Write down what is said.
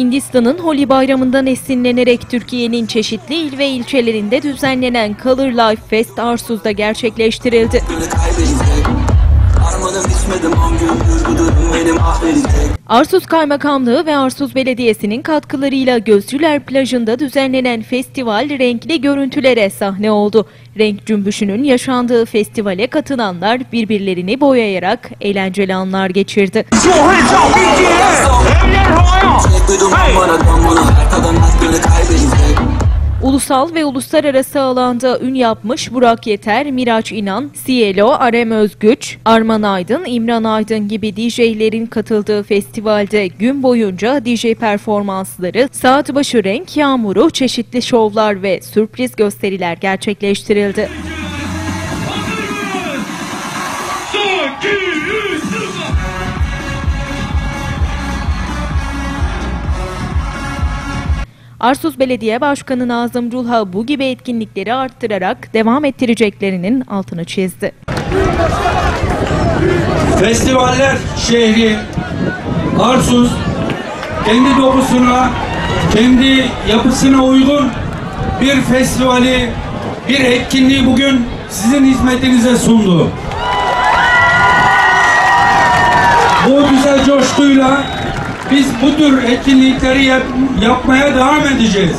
Hindistan'ın Holi Bayramı'ndan esinlenerek Türkiye'nin çeşitli il ve ilçelerinde düzenlenen Color Life Fest Arsuz'da gerçekleştirildi. Gündür Arsuz Kaymakamlığı ve Arsuz Belediyesi'nin katkılarıyla Gözcüler Plajı'nda düzenlenen festival renkli görüntülere sahne oldu. Renk cümbüşünün yaşandığı festivale katılanlar birbirlerini boyayarak eğlenceli anlar geçirdi. Ulusal ve uluslararası alanda ün yapmış Burak Yeter, Miraç İnan, Cielo, Arem Özgüç, Arman Aydın, İmran Aydın gibi DJ'lerin katıldığı festivalde gün boyunca DJ performansları, saat başı renk yağmuru, çeşitli şovlar ve sürpriz gösteriler gerçekleştirildi. 这体 Arsuz Belediye Başkanı Nazım Culha bu gibi etkinlikleri arttırarak devam ettireceklerinin altını çizdi. Festivaller şehri Arsuz kendi dokusuna, kendi yapısına uygun bir festivali, bir etkinliği bugün sizin hizmetinize sundu. Bu güzel coşkuyla biz bu tür etkinlikleri yap- yapmaya devam edeceğiz.